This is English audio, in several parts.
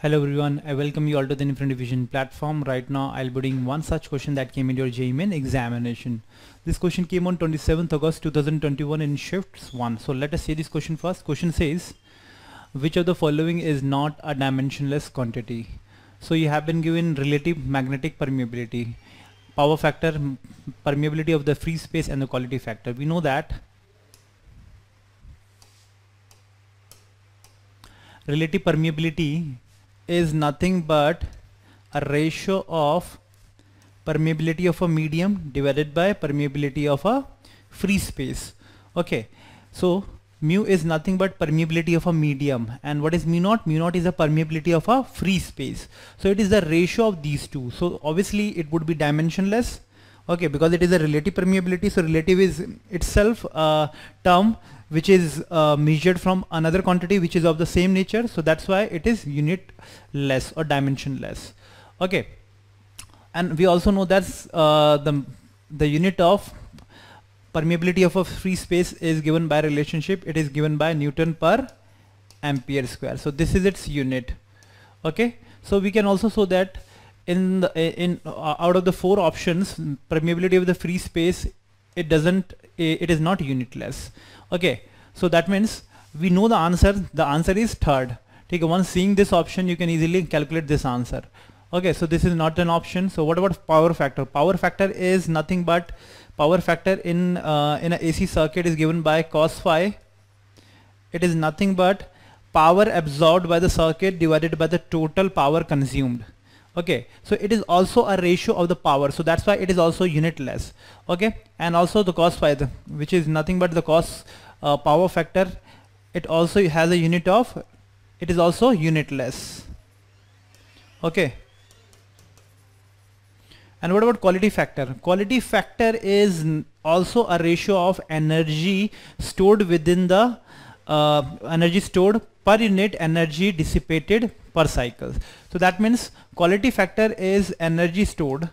Hello everyone, I welcome you all to the Infinity Vision platform. Right now I'll be doing one such question that came in your Main examination. This question came on 27th August 2021 in shifts 1. So let us see this question first. Question says, which of the following is not a dimensionless quantity? So you have been given relative magnetic permeability, power factor, permeability of the free space and the quality factor. We know that relative permeability is nothing but a ratio of permeability of a medium divided by permeability of a free space. Okay so mu is nothing but permeability of a medium. And what is mu naught? Mu naught is the permeability of a free space. So it is the ratio of these two. So obviously it would be dimensionless. Okay because it is a relative permeability. So relative is itself a term which is uh, measured from another quantity which is of the same nature. So that's why it is unit less or dimension less. Okay. And we also know that uh, the the unit of permeability of a free space is given by relationship. It is given by Newton per ampere square. So this is its unit. Okay. So we can also show that in the, in uh, out of the four options permeability of the free space it doesn't it is not unitless. Okay so that means we know the answer the answer is third. Take once seeing this option you can easily calculate this answer. Okay so this is not an option. So what about power factor? Power factor is nothing but power factor in uh, in a AC circuit is given by cos phi. It is nothing but power absorbed by the circuit divided by the total power consumed okay so it is also a ratio of the power so that's why it is also unitless. Okay and also the cos phi which is nothing but the cos uh, power factor it also has a unit of it is also unitless. Okay. And what about quality factor? Quality factor is also a ratio of energy stored within the uh, energy stored per unit energy dissipated per cycle. So that means quality factor is energy stored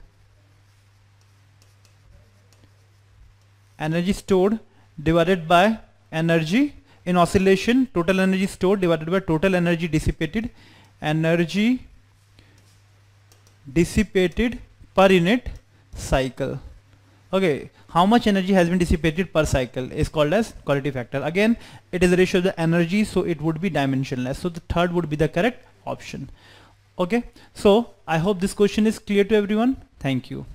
energy stored divided by energy in oscillation total energy stored divided by total energy dissipated energy dissipated per unit cycle okay how much energy has been dissipated per cycle is called as quality factor. Again it is a ratio of the energy so it would be dimensionless. So the third would be the correct option. Okay so I hope this question is clear to everyone. Thank you